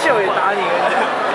笑也打你